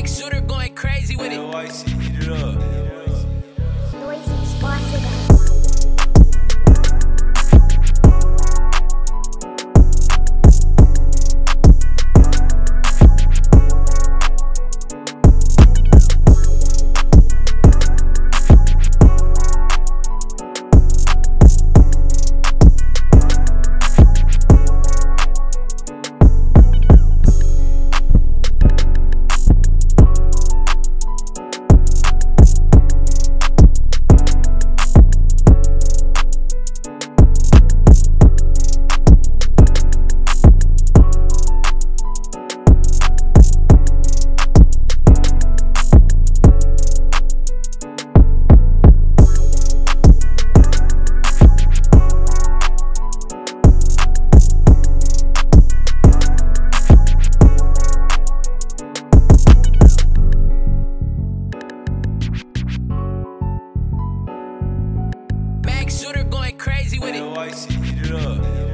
Six shooter going crazy with it. NYC. went crazy with it. NYC, it up.